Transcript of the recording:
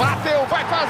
Bateu, vai fazer!